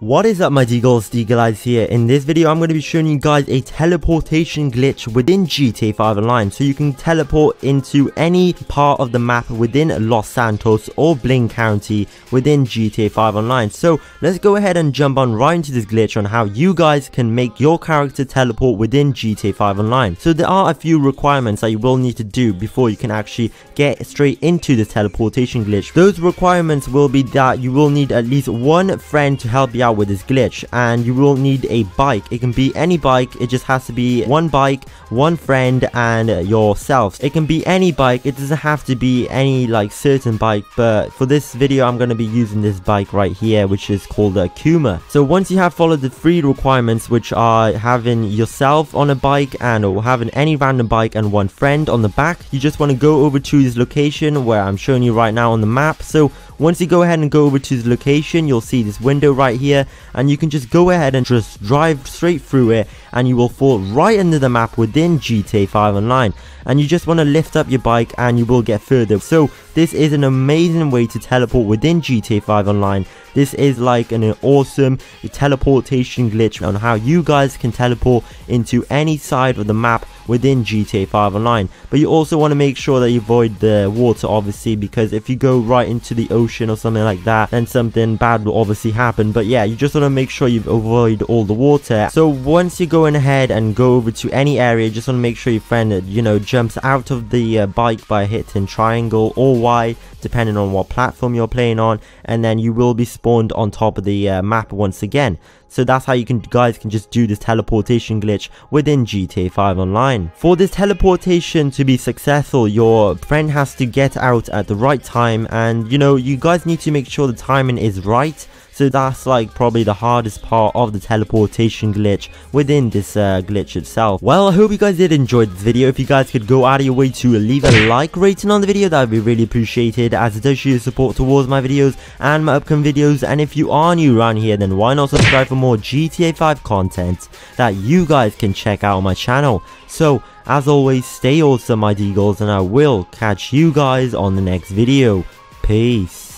What is up my Deagles, Deagle here. In this video I'm going to be showing you guys a teleportation glitch within GTA 5 Online. So you can teleport into any part of the map within Los Santos or Blaine County within GTA 5 Online. So let's go ahead and jump on right into this glitch on how you guys can make your character teleport within GTA 5 Online. So there are a few requirements that you will need to do before you can actually get straight into the teleportation glitch. Those requirements will be that you will need at least one friend to help you out out with this glitch and you will need a bike. It can be any bike it just has to be one bike one friend and yourself it can be any bike it doesn't have to be any like certain bike but for this video i'm going to be using this bike right here which is called Akuma. So once you have followed the three requirements which are having yourself on a bike and or having any random bike and one friend on the back you just want to go over to this location where i'm showing you right now on the map. So once you go ahead and go over to the location, you'll see this window right here and you can just go ahead and just drive straight through it and you will fall right into the map within GTA 5 Online and you just want to lift up your bike and you will get further. So this is an amazing way to teleport within GTA 5 Online. This is like an awesome teleportation glitch on how you guys can teleport into any side of the map within GTA 5 Online. But you also want to make sure that you avoid the water obviously because if you go right into the ocean or something like that then something bad will obviously happen. But yeah, you just want to make sure you avoid all the water. So once you're going ahead and go over to any area, just want to make sure your friend, you know, jumps out of the uh, bike by hitting triangle or Y depending on what platform you're playing on and then you will be spawned on top of the uh, map once again. So that's how you can guys can just do this teleportation glitch within GTA 5 Online. For this teleportation to be successful, your friend has to get out at the right time and you know, you guys need to make sure the timing is right so that's like probably the hardest part of the teleportation glitch within this uh, glitch itself. Well, I hope you guys did enjoy this video. If you guys could go out of your way to leave a like rating on the video, that would be really appreciated as it does show your support towards my videos and my upcoming videos. And if you are new around here, then why not subscribe for more GTA 5 content that you guys can check out on my channel. So, as always, stay awesome my Deagles and I will catch you guys on the next video. Peace.